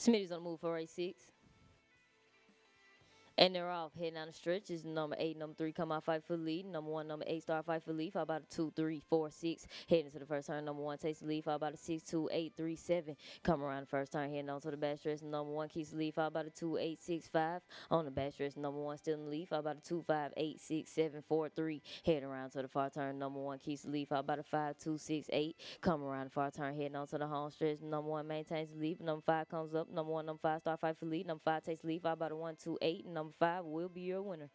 Smitty's on the move for race six. And they're off. Heading down the stretch is number eight, number three, come out fight for lead. Number one, number eight, start fight for lead. Followed about a two, three, four, six. Heading to the first turn, number one takes the lead. Followed about a six, two, eight, three, seven. Come around the first turn, heading on to the back stretch. Number one keeps the lead. Followed about a two, eight, six, five. On the back stretch, number one still in the lead. Followed about a two, five, eight, six, seven, four, three. Heading around to the far turn, number one keeps the lead. Followed about a five, two, six, eight. Come around the far turn, heading on to the home stretch. Number one maintains the lead. Number five comes up. Number one, number five start fight for lead. Number five takes the lead. Followed by the one, two, eight. Number five will be your winner.